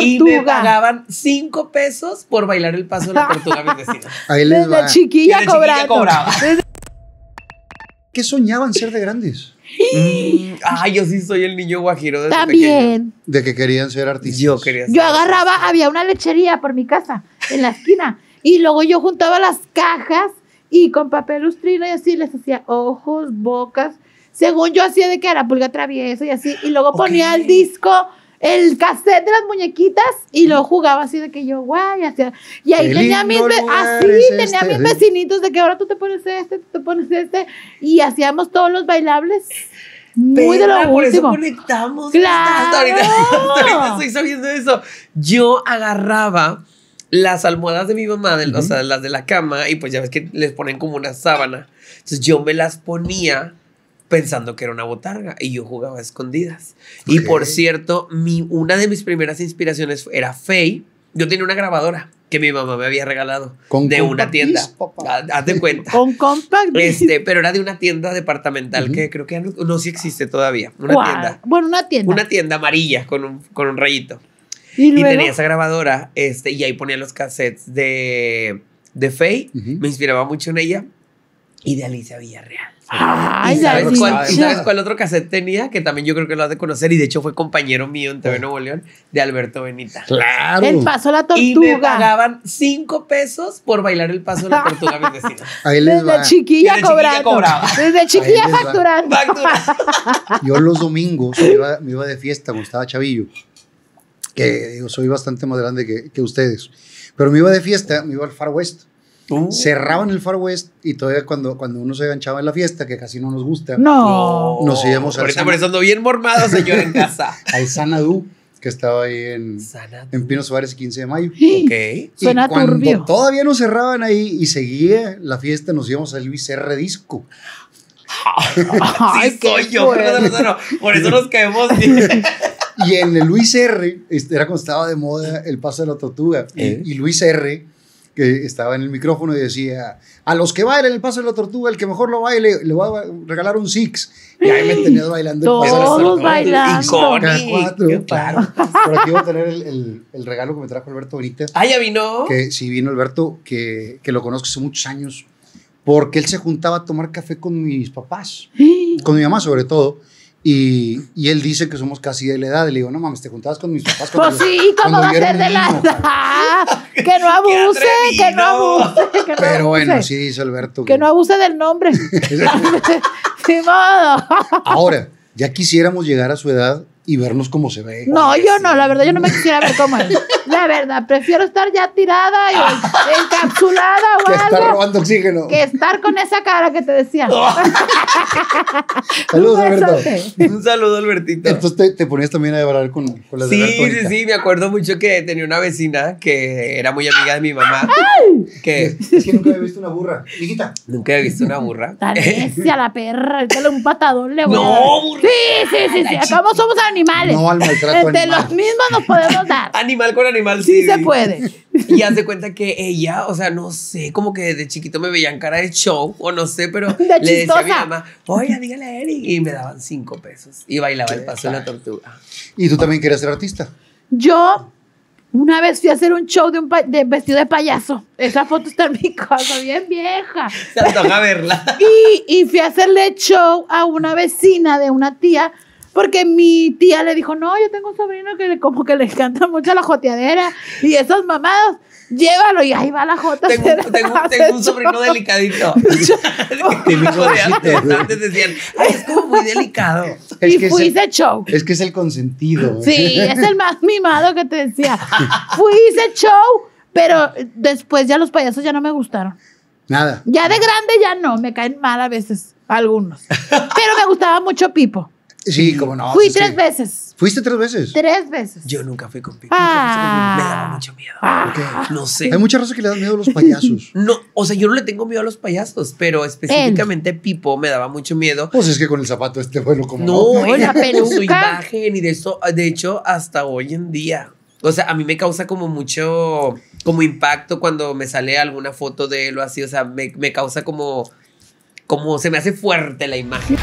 Y me pagaban cinco pesos por bailar el paso de la tortuga a mis vecinos. Ahí les Desde va. chiquilla Desde chiquilla cobrando. cobraba. Desde- ¿Qué soñaban ser de grandes? Mm, Ay, yo sí soy el niño guajiro pequeño. También. De que querían ser artistas. Yo quería ser Yo agarraba, había una lechería por mi casa, en la esquina, y luego yo juntaba las cajas y con papel lustrino y así les hacía ojos, bocas. Según yo hacía de que era pulga traviesa y así, y luego ponía el disco, el cassette de las muñequitas y lo jugaba así de que yo, guay, hacía. Y ahí Qué tenía mis, así, es tenía este. mis vecinitos de que ahora tú te pones este, tú te pones este, y hacíamos todos los bailables. Muy de lo por eso último. conectamos. ¡Claro! Hasta ahorita, hasta ahorita estoy sabiendo eso. Yo agarraba las almohadas de mi mamá, del- o sea, las de la cama, y pues ya ves que les ponen como una sábana. Entonces yo me las ponía pensando que era una botarga y yo jugaba a escondidas. Y Ok. por cierto, mi, una de mis primeras inspiraciones era Faye. Yo tenía una grabadora que mi mamá me había regalado Con de una tienda. Haz- Haz de cuenta. Con compact. Este, pero era de una tienda departamental Ujú. que creo que no, no sí existe todavía. Una ¿Cuál? tienda. Bueno, una tienda. Una tienda amarilla con un, con un rayito. y Y tenía esa grabadora, este, y ahí ponía los cassettes de, de Faye. Ujú. Me inspiraba mucho en ella. Y de Alicia Villarreal. Ay, ¿Y sabes, cuál, y sabes cuál otro cassette tenía? Que también yo creo que lo has de conocer. Y de hecho fue compañero mío en TV Nuevo León, de Alberto Benita. Claro. El paso a la tortuga. Y me pagaban cinco pesos por bailar el paso de la tortuga a mis vecinos. Ahí les Desde va. chiquilla Desde chiquilla cobrando. cobraba. Desde chiquilla facturando. Factura. Yo los domingos me iba, me iba de fiesta cuando estaba chavillo. Que digo, soy bastante más grande que, que ustedes. Pero me iba de fiesta, me iba al Far West. Uh. Cerraban el Far West y todavía cuando, cuando uno se enganchaba en la fiesta, que casi no nos gusta, No. Nos íbamos al Ahorita por eso ando bien mormado, señor, en casa. al Sanadú, que estaba ahí en, Sana. en Pino Suárez, 15 de mayo. Ok. Suena y cuando turbio. todavía no cerraban ahí y seguía la fiesta, nos íbamos al Luis R. Disco. Ay, sí, soy yo. Por eso nos caemos bien. Y en el Luis R, este, era cuando estaba de moda el paso de la tortuga. Y- ¿Eh? Y, Luis R, que estaba en el micrófono y decía, a los que bailen el paso de la tortuga, el que mejor lo baile, le voy a regalar un six. Y ahí me tenías bailando el paso de Todos bailando. Icónico. cuatro, claro. Por aquí voy a tener el, el- el regalo que me trajo Alberto ahorita. Ah, ya vino. Que sí vino Alberto, que, que lo conozco hace muchos años, porque él se juntaba a tomar café con mis papás, con mi mamá sobre todo. Y, y él dice que somos casi de la edad. Y le digo, no mames, te juntabas con mis papás cuando, Pues yo- sí, ¿cómo cuando va a ser de la niño, cabrón". Ah, Que no abuse, que no abuse. Que no Pero bueno, sí dice Alberto. Que no abuse del nombre. Sin modo. Ahora, ya quisiéramos llegar a su edad y vernos como se ve. No, yo no, la verdad, yo no me quisiera ver como él. La verdad, prefiero estar ya tirada y encapsulada Que o algo robando oxígeno. que estar con esa cara que te decía. Saludos, Alberto. Un saludo, Albertito. Entonces te, te ponías también a hablar con, con las de Sí, sí, sí, me acuerdo mucho que tenía una vecina que era muy amiga de mi mamá. Que Es que nunca había visto una burra. Hijita. nunca había visto una burra. Tan necia la perra, ahorita un patadón le voy a No, dar. burra. Sí, sí, sí, sí. ¿Cómo somos animales? No al maltrato Entre animal. los mismos nos podemos dar. Animal con animal, Sí sí. se puede. Y hace cuenta que ella, o sea, no sé, como que desde chiquito me veían cara de show, o no sé, pero De le decía a mi chistosa. mamá, oye, dígale a Eric. Y me daban cinco pesos. Y bailaba el paso de la tortuga. Y tú también querías ser artista. Yo una vez fui a hacer un show de un de vestido de payaso. Esa foto está en mi casa, bien vieja. Se antoja verla. Y, y fui a hacerle show a una vecina de una tía, porque mi tía le dijo, no, yo tengo un sobrino que le- como que le encanta mucho la joteadera y esos mamados, llévalo y ahí va la jota. a Tengo, tengo- tengo un sobrino delicadito. De- antes decían, ay, es como muy delicado. Es y que, fui es show. es que es el consentido. Sí, es el más mimado que te decía. Fui hice show, pero después ya los payasos ya no me gustaron. Nada. Ya de grande ya no, me caen mal a veces algunos. Pero me gustaba mucho Pipo. Sí, como no. Fui es que- tres veces. ¿Fuiste tres veces? Tres veces. Yo nunca fui con Pipo. Ah. Me daba mucho miedo. Ah. No sé. Hay mucha raza que le dan miedo a los payasos. No, o sea, yo no le tengo miedo a los payasos, pero específicamente Pipo me daba mucho miedo. Pues es que con el zapato este bueno como No, No, la era con su peluca. imagen y de eso, de hecho, hasta hoy en día. O sea, a mí me causa como mucho, como impacto cuando me sale alguna foto de él o así, o sea, me, me causa como, como se me hace fuerte la imagen.